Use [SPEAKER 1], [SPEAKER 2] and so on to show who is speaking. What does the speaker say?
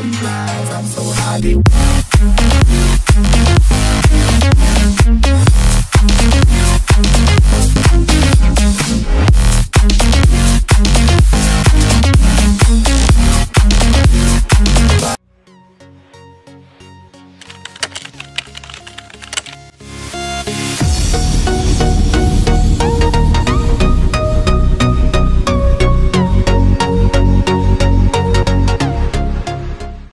[SPEAKER 1] I'm so happy.